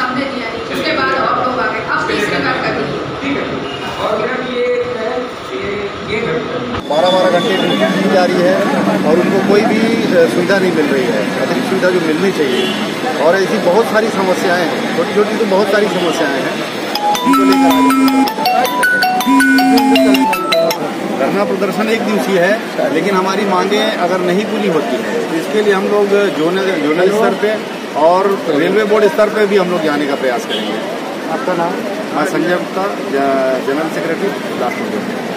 सामने दिया नहीं उसके बाद और लोग आ गए अब तीसरी बार कर दी ठीक और मैडम ये ये ये बारह बारह घंटे ड्यूटी की जा रही है और उनको कोई भी सुविधा नहीं मिल रही है। अतिरिक्त सुविधा जो मिलनी चाहिए। और ऐसी बहुत सारी समस्याएँ हैं। छोटी छोटी तो बहुत सारी समस्याएँ हैं। धरना प्रदर्शन एक दिवसीय है लेकिन हमारी मांगे अगर नहीं पूरी होती है तो इसके लिए हम लोग जोनल जोनल स्तर पे और रेलवे बोर्ड स्तर पर भी हम लोग जाने का प्रयास करेंगे। आपका नाम? मैं संजय गुप्ता जनरल सेक्रेटरी बिलासपुर